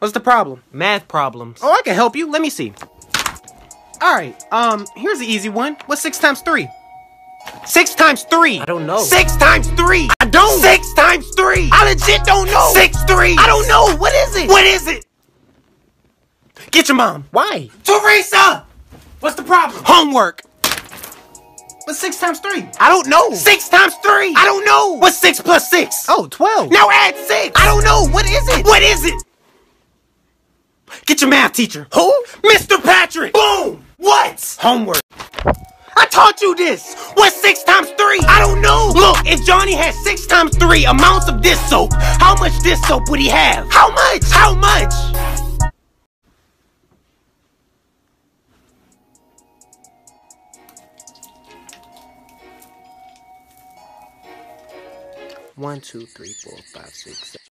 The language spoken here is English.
What's the problem? Math problems. Oh, I can help you. Let me see. All right. Um, here's the easy one. What's six times three? Six times three. I don't know. Six times three. I don't. Six times three. I legit don't know. Six three. I don't know. What is it? What is it? Get your mom. Why? Teresa. What's the problem? Homework. What's six times three? I don't know. Six times three. I don't know. What's six plus six? Oh, 12. Now add six. I don't know. What is it? What is it? Get your math teacher. Who? Mr. Patrick. Boom. What? Homework. I taught you this. What's six times three? I don't know. Look, if Johnny had six times three amounts of this soap, how much this soap would he have? How much? How much? One, two, three, four, five, six, seven.